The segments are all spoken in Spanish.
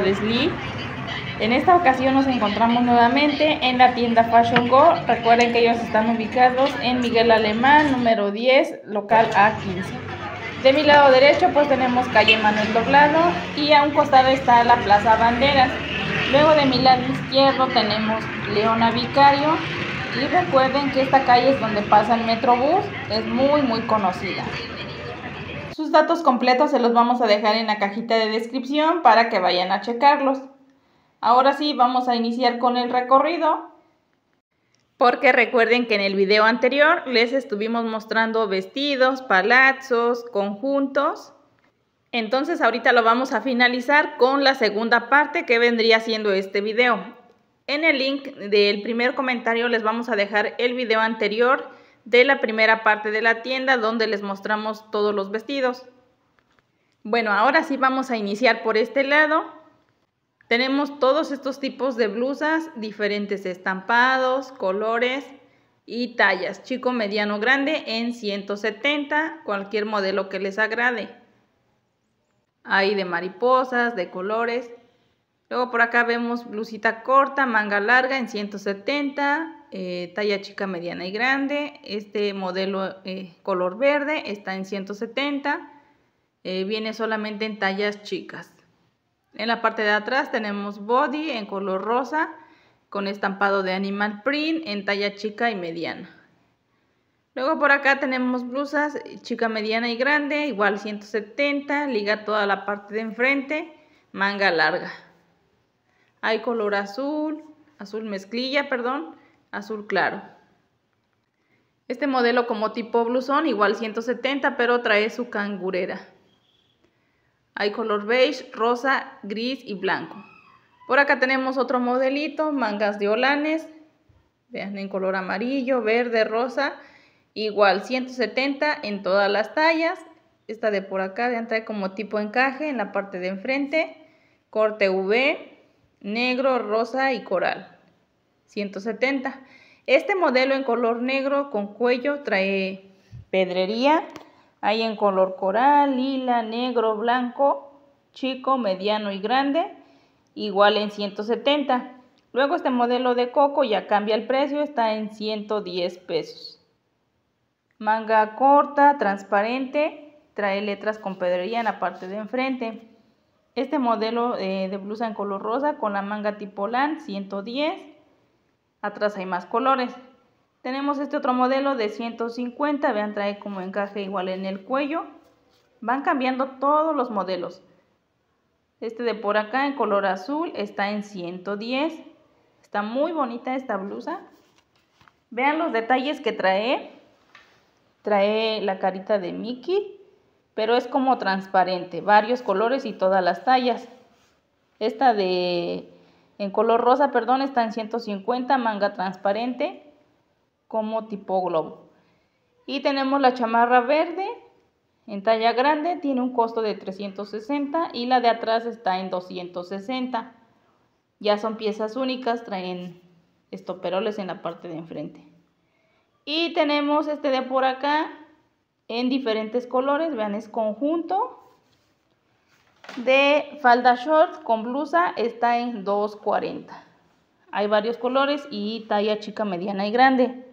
Lee. En esta ocasión nos encontramos nuevamente en la tienda Fashion Go. Recuerden que ellos están ubicados en Miguel Alemán, número 10, local A15. De mi lado derecho pues tenemos calle Manuel Doblado y a un costado está la Plaza Banderas. Luego de mi lado izquierdo tenemos Leona Vicario y recuerden que esta calle es donde pasa el Metrobús, es muy muy conocida. Sus datos completos se los vamos a dejar en la cajita de descripción para que vayan a checarlos. Ahora sí, vamos a iniciar con el recorrido. Porque recuerden que en el video anterior les estuvimos mostrando vestidos, palazos, conjuntos. Entonces ahorita lo vamos a finalizar con la segunda parte que vendría siendo este video. En el link del primer comentario les vamos a dejar el video anterior de la primera parte de la tienda donde les mostramos todos los vestidos. Bueno, ahora sí vamos a iniciar por este lado. Tenemos todos estos tipos de blusas, diferentes estampados, colores y tallas, chico, mediano, grande en 170, cualquier modelo que les agrade. Hay de mariposas, de colores. Luego por acá vemos blusita corta, manga larga en 170, eh, talla chica, mediana y grande. Este modelo eh, color verde está en 170. Eh, viene solamente en tallas chicas. En la parte de atrás tenemos body en color rosa con estampado de animal print en talla chica y mediana. Luego por acá tenemos blusas chica, mediana y grande, igual 170, liga toda la parte de enfrente, manga larga. Hay color azul, azul mezclilla, perdón, azul claro. Este modelo como tipo blusón, igual 170, pero trae su cangurera. Hay color beige, rosa, gris y blanco. Por acá tenemos otro modelito, mangas de holanes. Vean, en color amarillo, verde, rosa. Igual 170 en todas las tallas. Esta de por acá, vean, trae como tipo encaje en la parte de enfrente. Corte V, negro, rosa y coral. 170. Este modelo en color negro con cuello trae pedrería. Hay en color coral, lila, negro, blanco, chico, mediano y grande. Igual en 170. Luego este modelo de coco ya cambia el precio, está en 110 pesos. Manga corta, transparente, trae letras con pedrería en la parte de enfrente. Este modelo eh, de blusa en color rosa con la manga tipo LAN 110. Atrás hay más colores. Tenemos este otro modelo de 150. Vean, trae como encaje igual en el cuello. Van cambiando todos los modelos. Este de por acá en color azul está en 110. Está muy bonita esta blusa. Vean los detalles que trae. Trae la carita de Mickey pero es como transparente, varios colores y todas las tallas. Esta de en color rosa, perdón, está en 150, manga transparente, como tipo globo. Y tenemos la chamarra verde en talla grande, tiene un costo de 360 y la de atrás está en 260. Ya son piezas únicas, traen estoperoles en la parte de enfrente. Y tenemos este de por acá, en diferentes colores. Vean, es conjunto de falda short con blusa. Está en 2.40. Hay varios colores y talla chica, mediana y grande.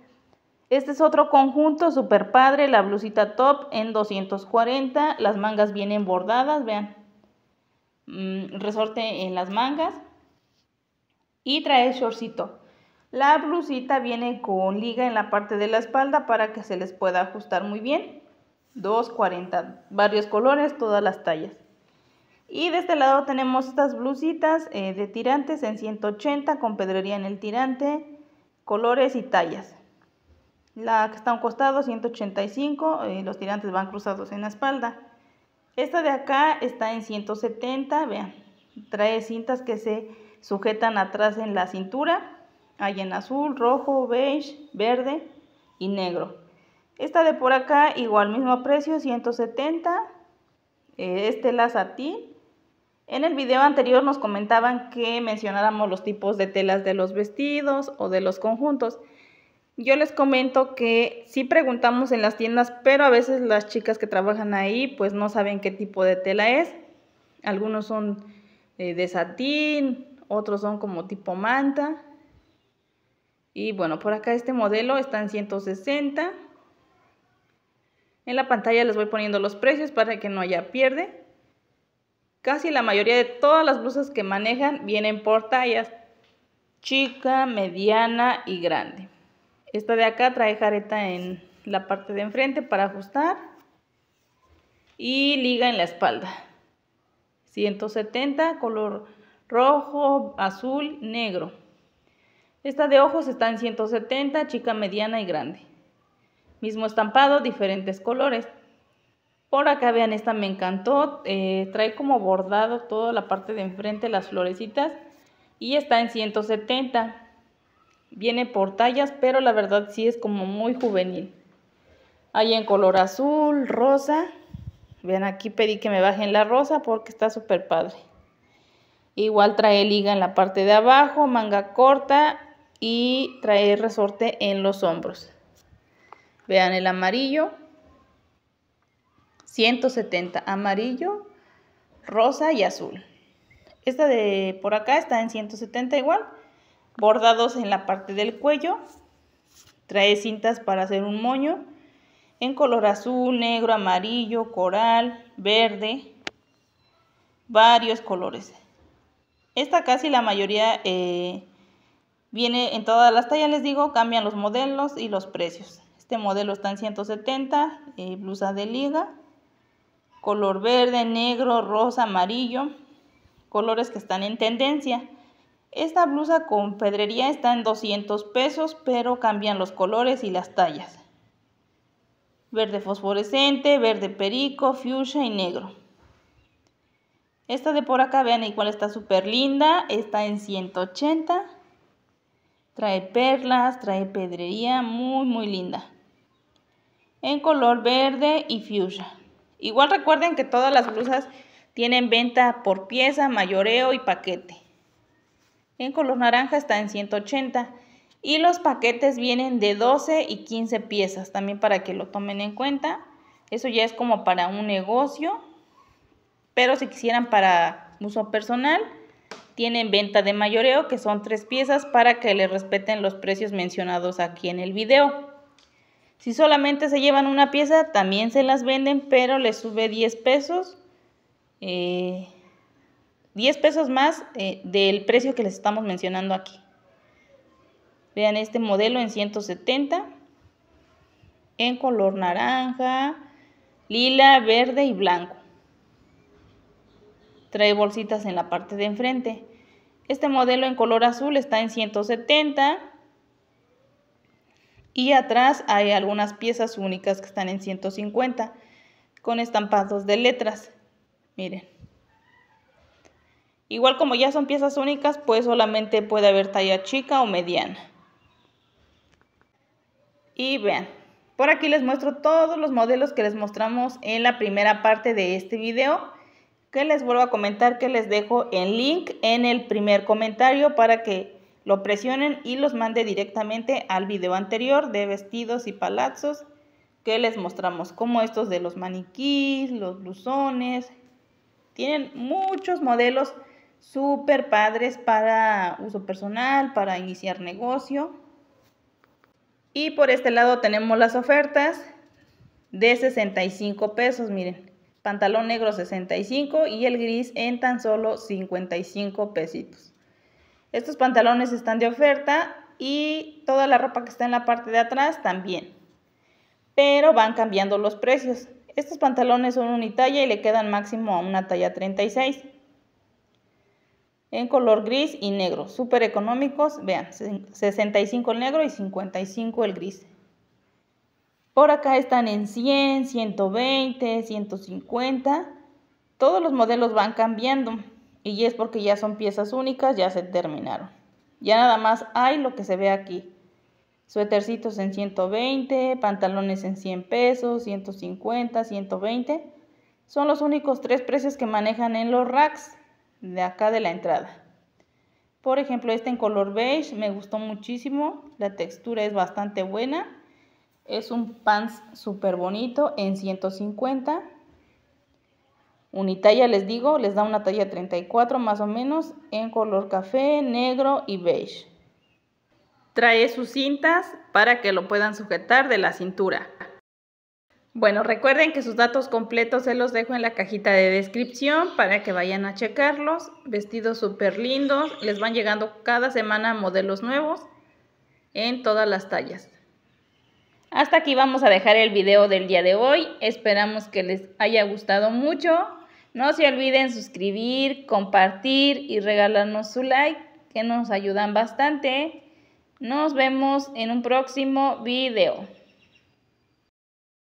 Este es otro conjunto super padre, la blusita top en 240. Las mangas vienen bordadas, vean. Mm, resorte en las mangas. Y trae shortcito. La blusita viene con liga en la parte de la espalda para que se les pueda ajustar muy bien. 2.40, varios colores, todas las tallas. Y de este lado tenemos estas blusitas eh, de tirantes en 180 con pedrería en el tirante, colores y tallas. La que está a un costado 185, eh, los tirantes van cruzados en la espalda. Esta de acá está en 170, vean, trae cintas que se sujetan atrás en la cintura. Hay en azul, rojo, beige, verde y negro. Esta de por acá, igual mismo precio, 170. Eh, este la satín. En el video anterior nos comentaban que mencionáramos los tipos de telas de los vestidos o de los conjuntos. Yo les comento que sí preguntamos en las tiendas, pero a veces las chicas que trabajan ahí pues no saben qué tipo de tela es. Algunos son eh, de satín, otros son como tipo manta. Y bueno, por acá este modelo está en 160. En la pantalla les voy poniendo los precios para que no haya pierde. Casi la mayoría de todas las blusas que manejan vienen por tallas chica, mediana y grande. Esta de acá trae jareta en la parte de enfrente para ajustar y liga en la espalda. 170, color rojo, azul, negro. Esta de ojos está en 170, chica, mediana y grande. Mismo estampado, diferentes colores. Por acá vean, esta me encantó. Eh, trae como bordado toda la parte de enfrente, las florecitas. Y está en 170. Viene por tallas, pero la verdad sí es como muy juvenil. Hay en color azul, rosa. Vean, aquí pedí que me bajen la rosa porque está súper padre. Igual trae liga en la parte de abajo, manga corta y trae resorte en los hombros. Vean el amarillo. 170 amarillo, rosa y azul. Esta de por acá está en 170 igual bordados en la parte del cuello. Trae cintas para hacer un moño en color azul, negro, amarillo, coral, verde, varios colores. Esta casi la mayoría eh, viene en todas las tallas, les digo, cambian los modelos y los precios. Este modelo está en 170, eh, blusa de liga, color verde, negro, rosa, amarillo, colores que están en tendencia. Esta blusa con pedrería está en 200 pesos, pero cambian los colores y las tallas. Verde fosforescente, verde perico, fuchsia y negro. Esta de por acá, vean igual está súper linda, está en 180. Trae perlas, trae pedrería, muy muy linda. En color verde y fuchsia. Igual recuerden que todas las blusas tienen venta por pieza, mayoreo y paquete. En color naranja está en 180 y los paquetes vienen de 12 y 15 piezas también para que lo tomen en cuenta. Eso ya es como para un negocio, pero si quisieran para uso personal, tienen venta de mayoreo que son tres piezas para que les respeten los precios mencionados aquí en el video. Si solamente se llevan una pieza, también se las venden, pero les sube 10 pesos. Eh, 10 pesos más eh, del precio que les estamos mencionando aquí. Vean este modelo en 170, en color naranja, lila, verde y blanco. Trae bolsitas en la parte de enfrente. Este modelo en color azul está en 170 y atrás hay algunas piezas únicas que están en 150 con estampados de letras. Miren. Igual como ya son piezas únicas, pues solamente puede haber talla chica o mediana. Y vean, por aquí les muestro todos los modelos que les mostramos en la primera parte de este video. Que les vuelvo a comentar que les dejo el link en el primer comentario para que lo presionen y los mande directamente al video anterior de vestidos y palazos que les mostramos, como estos de los maniquís, los blusones. Tienen muchos modelos súper padres para uso personal, para iniciar negocio. Y por este lado tenemos las ofertas de 65 pesos, miren. Pantalón negro 65 y el gris en tan solo 55 pesitos. Estos pantalones están de oferta y toda la ropa que está en la parte de atrás también. Pero van cambiando los precios. Estos pantalones son unitalla y le quedan máximo a una talla 36 en color gris y negro, súper económicos, vean, 65 el negro y 55 el gris. Por acá están en 100, 120, 150, todos los modelos van cambiando y es porque ya son piezas únicas, ya se terminaron. Ya nada más hay lo que se ve aquí. Suétercitos en 120, pantalones en 100 pesos, 150, 120. Son los únicos tres precios que manejan en los racks de acá de la entrada. Por ejemplo, este en color beige me gustó muchísimo. La textura es bastante buena. Es un pants súper bonito en 150. Unitalla les digo, les da una talla 34 más o menos en color café, negro y beige. Trae sus cintas para que lo puedan sujetar de la cintura. Bueno, recuerden que sus datos completos se los dejo en la cajita de descripción para que vayan a checarlos. Vestidos súper lindos, les van llegando cada semana modelos nuevos en todas las tallas. Hasta aquí vamos a dejar el video del día de hoy. Esperamos que les haya gustado mucho. No se olviden suscribir, compartir y regalarnos su like, que nos ayudan bastante. Nos vemos en un próximo video.